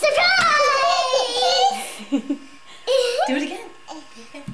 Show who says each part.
Speaker 1: Surprise! Do it again.